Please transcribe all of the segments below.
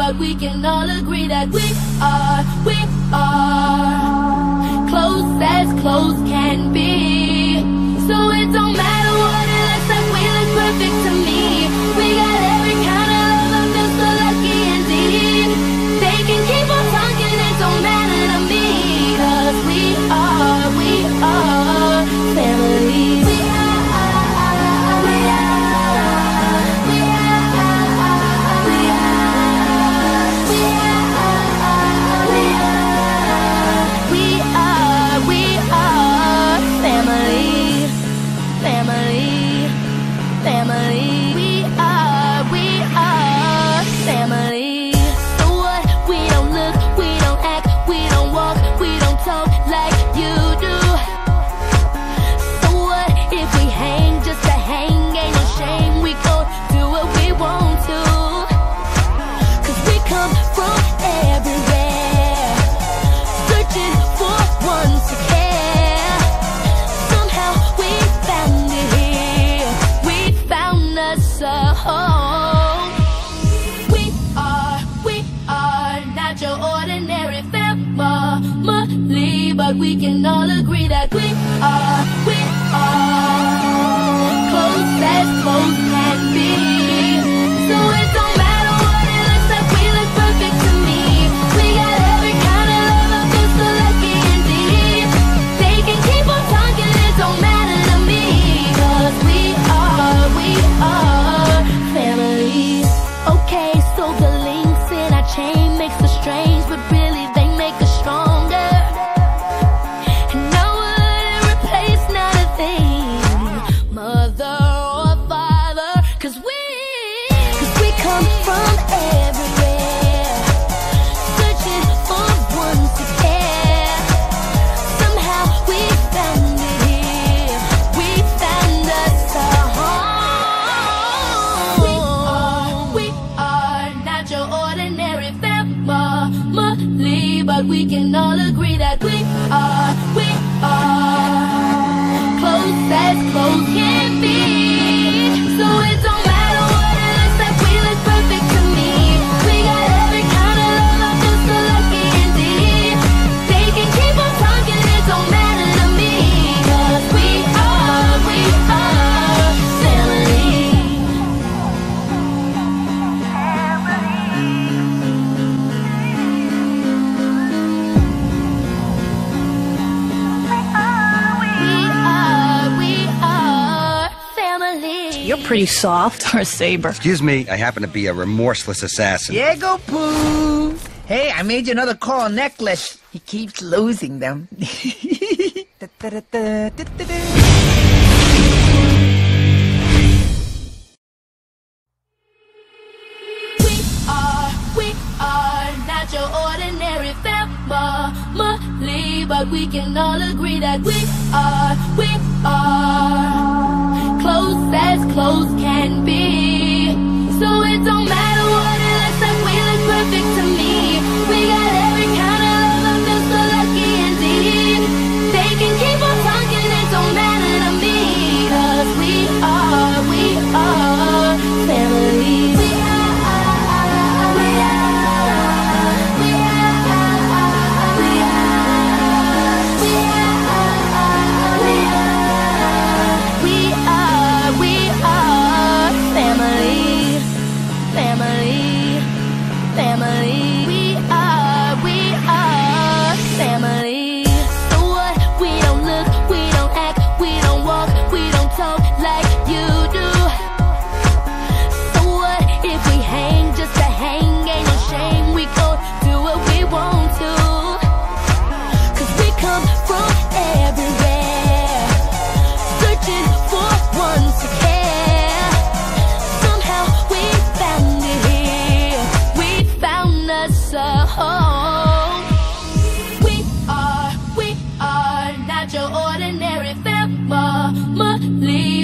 but we can all agree that we are, we are close as close can be. Talk like you do. So what if we hang just to hang? Ain't no shame, we do what we want we come from everywhere, searching for one to care. Somehow we found it here, we found us a home. We are, we are not your ordinary family, but we can all agree that we are, we are close as close can be. So it don't matter what it looks like, we look perfect to me. We got every kind of love, I feel so lucky indeed. They can keep on talking, it don't matter to me. Cause we are, we are family. Okay, so the links in our chain makes us strange, but really your ordinary family, but we can all agree that we are, we are close as close You're pretty soft, or Saber. Excuse me, I happen to be a remorseless assassin. Diego Pooh. Hey, I made you another coral necklace. He keeps losing them. We are, we are not your ordinary family, but we can all agree that we are, we are close as close can be. So it don't matter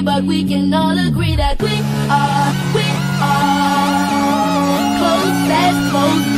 but we can all agree that we are, we are close as close.